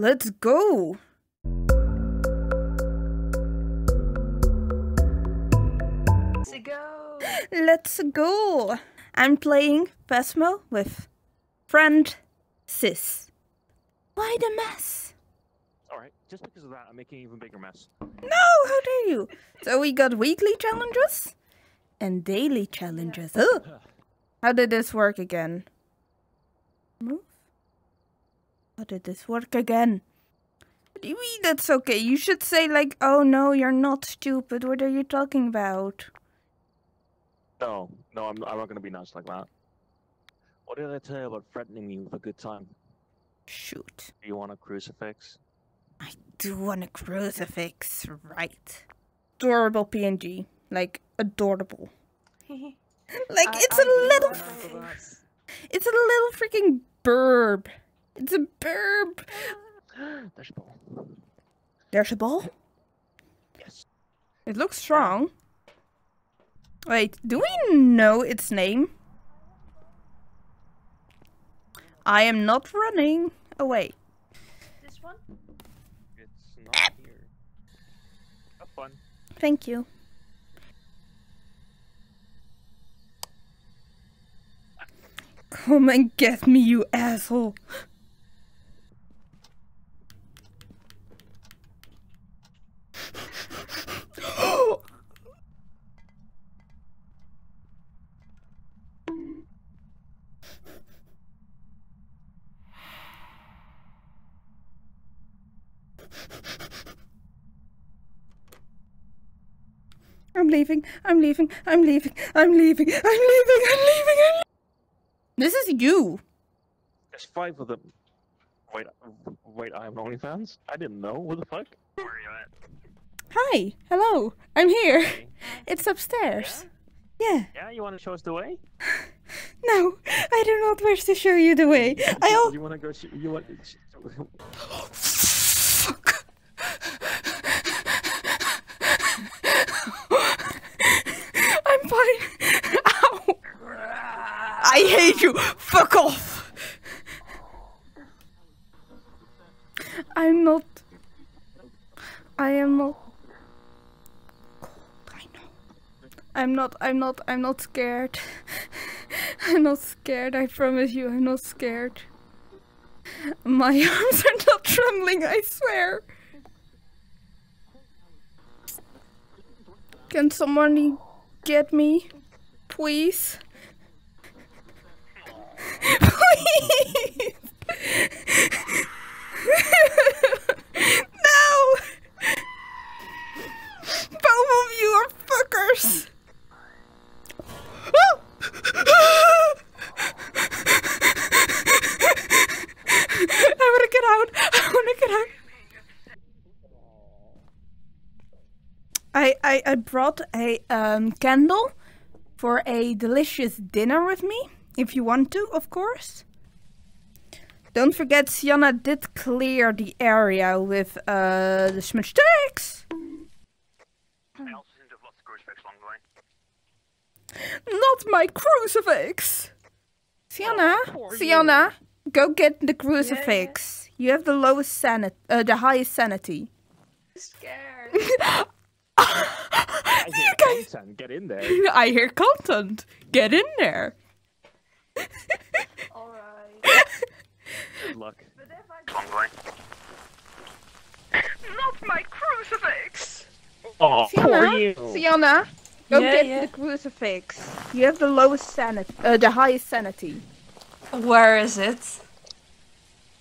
Let's go. Let's go. Let's go. I'm playing Phasmo with friend Sis. Why the mess? Alright, just because of that, I'm making an even bigger mess. No, how dare you? So we got weekly challenges and daily challenges. Oh, How did this work again? Move? How did this work again? What do you mean that's okay? You should say like, oh no, you're not stupid. What are you talking about? No, no, I'm, I'm not gonna be nice like that. What did I tell you about threatening me with a good time? Shoot. Do you want a crucifix? I do want a crucifix, right? Adorable PNG. Like, adorable. Like, I- it's I a little. want f- things. It's a little freaking burb. It's a burb. There's a ball. There's a ball. Yes. It looks strong. Wait, do we know its name? I am not running away. This one? It's not here. Have fun. Thank you. Come and get me, you asshole. I'm leaving. I'm leaving. I'm leaving. I'm leaving. I'm leaving. I'm leaving. I'm leaving. This is you. There's five of them. Wait, wait, I have OnlyFans? I didn't know. What the fuck? Where are you at? Hi. Hello. I'm here. It's upstairs. Yeah. Yeah, you want to show us the way? No, I do not wish to show you the way. I al- You want to go? You want? Fuck. I'm fine. Ow. I hate you. Fuck off. I'm not. I am not. I know. I'm not. I'm not. I'm not scared. I'm not scared. I promise you, I'm not scared. My arms are not trembling, I swear. Can somebody get me? Please? Please! no! Both of you are fuckers! I wanna get out! I wanna get out! I, I, brought a um, candle for a delicious dinner with me, if you want to, of course. Don't forget, Sienna did clear the area with uh, the smudge sticks. I also seem to have lost the crucifix along the way. Not my crucifix! Sienna, poor Sienna, go get the crucifix. You have the lowest sanity, uh, the highest sanity. Scared. I hear content. Get in there. I hear content. Get in there. Alright. Good luck. But if I Not my crucifix. Oh, Sienna, Sienna, go Yeah, get yeah. the crucifix. You have the lowest sanity, uh, the highest sanity. Where is it?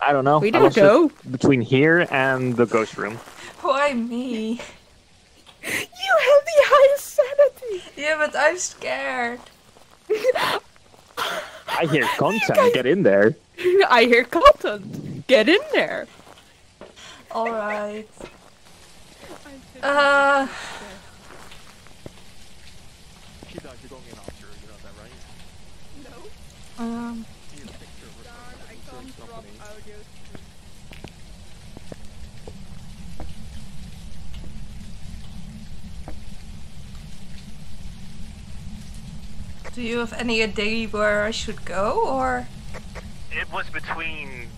I don't know. We I don't lost it know. Between here and the ghost room. Why me? You have the highest sanity. Yeah, but I'm scared. I hear content. Get in there. I hear content. Get in there. Alright. Uh, She thought you're going in after her. You know that, right? um, See a picture of her. I'm sure it's not funny. Do you have any idea where I should go, or? It was between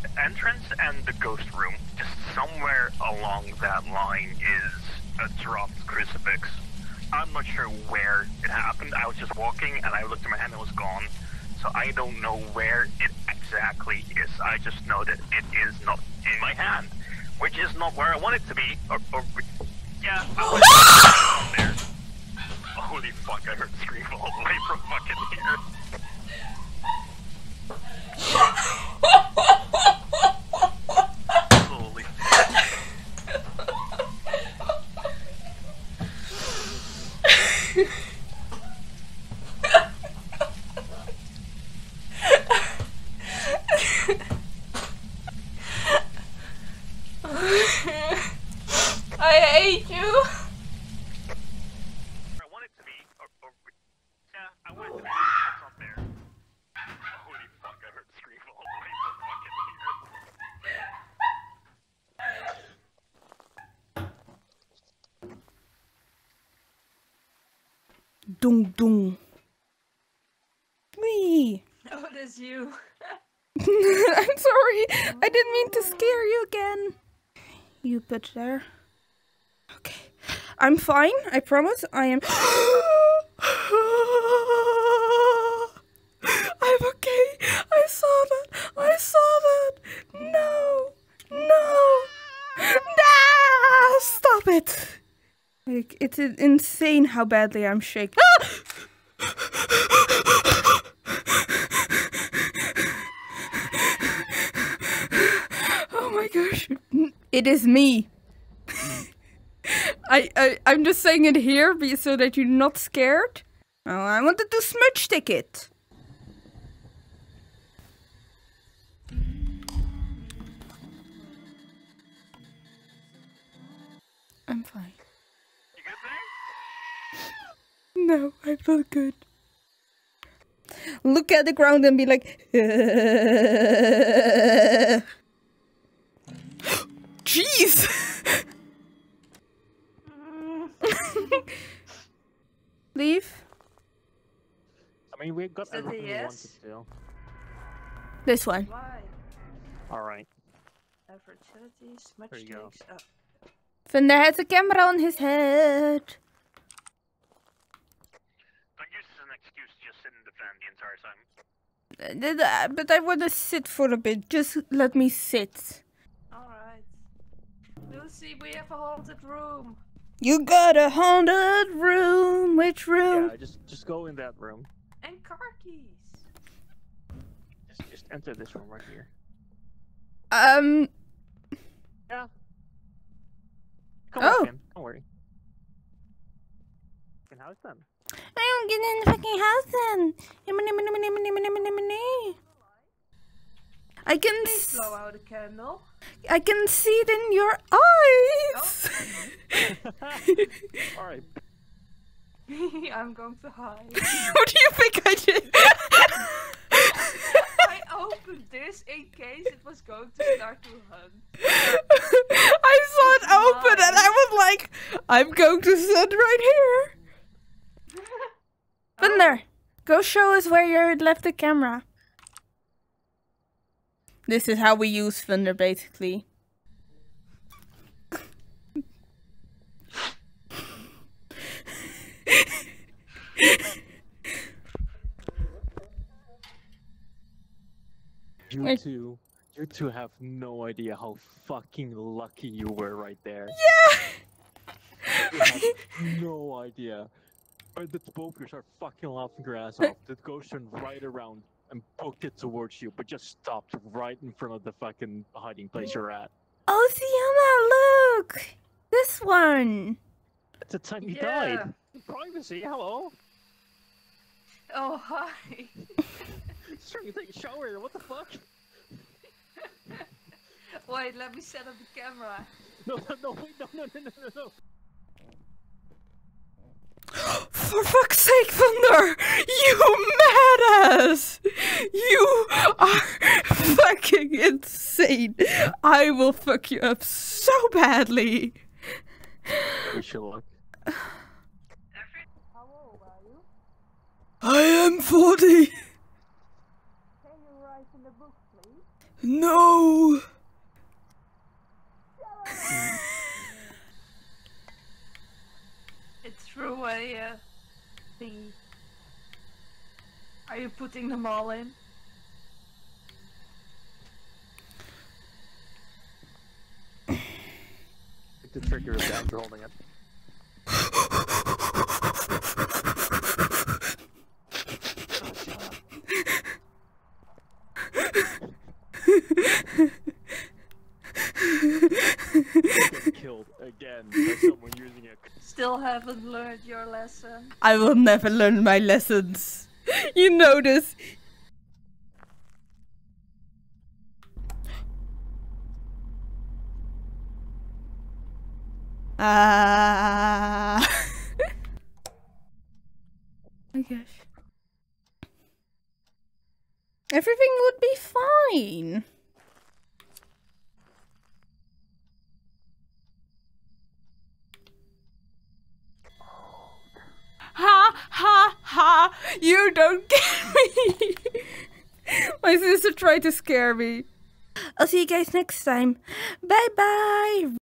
the entrance and the ghost room. Just somewhere along that line is a dropped crucifix. I'm not sure where it happened. I was just walking and I looked at my hand and it was gone. So I don't know where it exactly is. I just know that it is not in my hand, which is not where I want it to be. Or, or yeah, oh, I was there. Holy fuck! I heard scream all the way from fucking here. Holy fuck. I hate you. I want it to be. Or, or, yeah, I want it to be. It's not there. Holy fuck! I heard a scream all the way from fucking here. Dung dung. Wee. Oh, it is you. I'm sorry. I didn't mean to scare you again. You put there. Okay. I'm fine. I promise. I am. I'm okay. I saw that. I saw that. No. No. Nah. Stop it. Like, it's in- insane how badly I'm shaking. Ah! Oh my gosh. It is me. I, I I'm just saying it here be- so that you're not scared. Oh, I wanted to smudge stick it. I'm fine. You good there? No, I feel good. Look at the ground and be like, jeez. Leave I mean, we've got Is that a everything we wanted yes? to. this one. All right. Fertility, smudge There you go. sticks. Oh. Has a camera on his head. Don't use this as an excuse to just sit in the fan the entire time. Uh, th- But I want to sit for a bit. Just let me sit. Alright. Lucy, we have a haunted room. You got a haunted room. Which room? Yeah, just just go in that room. And car keys. Just just enter this room right here. Um. Yeah. Come Oh. on, in. Don't worry. And how's then? I don't get in the fucking house then. I can s- Blow out a candle. I can see it in your eyes. All right. I'm going to hide. what do you think I did? I opened this in case it was going to start to hunt. I saw it open and I was like, I'm going to sit right here. Thunder, go show us where you left the camera. This is how we use Thunder basically. You two, you two have no idea how fucking lucky you were right there. Yeah! You have no idea. But the both of you start fucking laughing your ass off. The ghost turned right around and poked it towards you, but just stopped right in front of the fucking hiding place you're at. Oh, Sienna, look! This one! It's a time you Yeah. died. Privacy, hello. Oh, hi. Just trying to take a shower. What the fuck? Wait, let me set up the camera. No, no, no, wait, no, no, no, no, no, no. For fuck's sake, Thunder! You madass! You are fucking insane! I will fuck you up so badly! We should look. How old are you? I am 40! Can you write in the book, please? No! It threw a uh, Are you putting them all in? The trigger is down, you're holding it. Get killed again by someone using it. Still haven't learned your lesson. I will never learn my lessons. You know this. Ah. oh gosh. Everything would be fine. You don't get me! My sister tried to scare me. I'll see you guys next time. Bye bye!